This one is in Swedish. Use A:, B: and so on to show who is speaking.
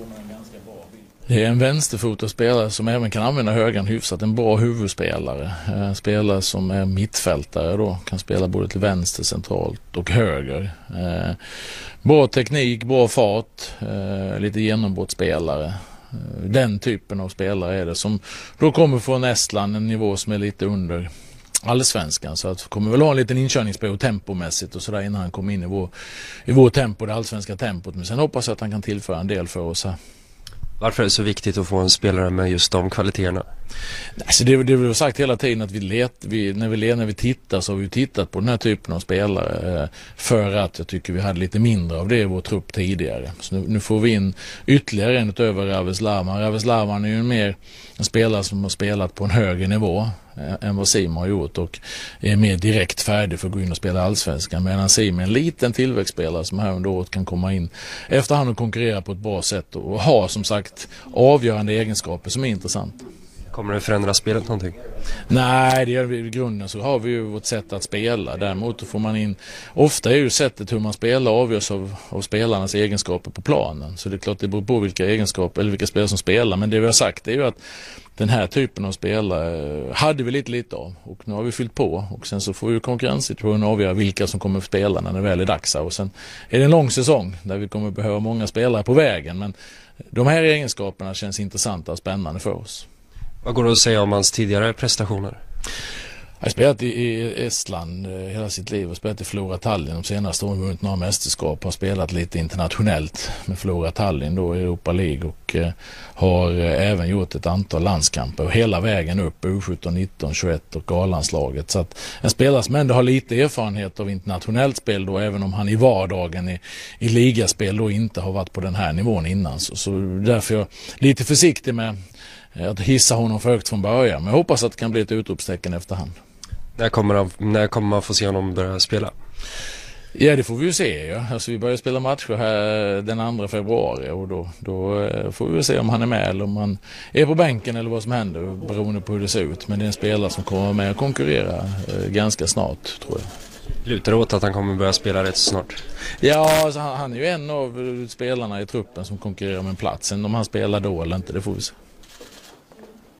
A: får man en ganska bra bild. Det är en vänsterfotad spelare som även kan använda högern hyfsat. En bra huvudspelare. En spelare som är mittfältare då. Kan spela både till vänster, centralt och höger. Eh, bra teknik, bra fart. Eh, lite genombrottsspelare. Den typen av spelare är det som då kommer från Estland, en nivå som är lite under allsvenskan. Så att kommer väl ha en liten inkörningsperiod tempomässigt och sådär innan han kommer in i vår, i vår tempo, det allsvenska tempot. Men sen hoppas jag att han kan tillföra en del för oss här.
B: Varför är det så viktigt att få en spelare med just de kvaliteterna?
A: Alltså det, det vi har sagt hela tiden att vi let, vi, när, vi, när vi tittar så har vi tittat på den här typen av spelare eh, för att jag tycker vi hade lite mindre av det i vår trupp tidigare. Så nu, nu får vi in ytterligare en utöver Raves Larman. Raves Larman är ju mer en spelare som har spelat på en högre nivå eh, än vad Simon har gjort och är mer direkt färdig för att gå in och spela allsvenskan. Medan Simon är en liten tillväxtspelare som här under året kan komma in efterhand och konkurrera på ett bra sätt och ha som sagt avgörande egenskaper som är intressanta.
B: Kommer det förändra spelet någonting?
A: Nej, det gör vi i grunden så har vi ju vårt sätt att spela. Däremot får man in, ofta är ju sättet hur man spelar avgörs av, av spelarnas egenskaper på planen. Så det är klart det beror på vilka egenskaper eller vilka spelare som spelar. Men det vi har sagt är ju att den här typen av spelare eh, hade vi lite lite av och nu har vi fyllt på och sen så får ju konkurrenssituationen avgöra vilka som kommer att spela när det väl är dags. Och sen är det en lång säsong där vi kommer behöva många spelare på vägen men de här egenskaperna känns intressanta och spännande för oss.
B: Vad går det att säga om hans tidigare prestationer?
A: Han har spelat i Estland eh, hela sitt liv och spelat i Flora Tallinn de senaste åren. Vunnit några mästerskap. Har spelat lite internationellt med Flora Tallinn då i Europa League och eh, har eh, även gjort ett antal landskamper och hela vägen upp U17, 19, 21 och A-landslaget. Så att en spelare som ändå har lite erfarenhet av internationellt spel då även om han i vardagen i, i ligaspel då inte har varit på den här nivån innan. Så, så därför är jag lite försiktig med att hissa honom för högt från början. Men jag hoppas att det kan bli ett utropstecken efterhand.
B: När kommer, han, när kommer man få se honom börja spela?
A: Ja det får vi ju se ja. Alltså vi börjar spela matcher här den 2 februari och då, då eh, får vi se om han är med eller om han är på bänken eller vad som händer beroende på hur det ser ut. Men det är en spelare som kommer med och konkurrera eh, ganska snart tror jag.
B: Lutar åt att han kommer börja spela rätt snart?
A: Ja, alltså han, han är ju en av spelarna i truppen som konkurrerar om en plats. Sen om han spelar då eller inte, det får vi se.